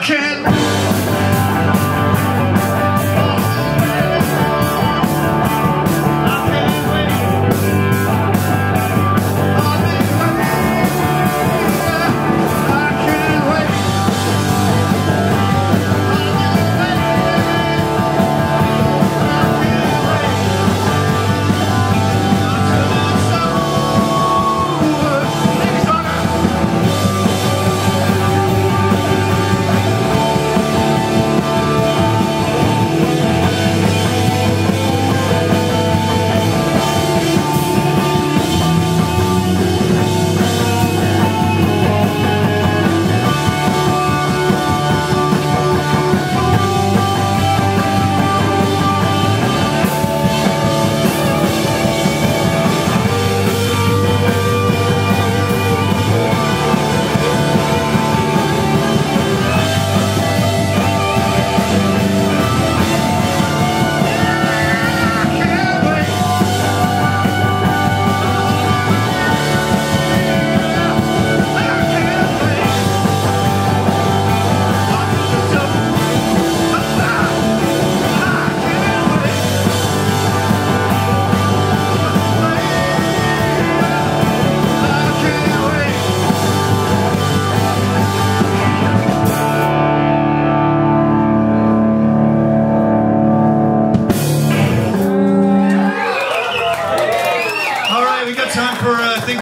I can't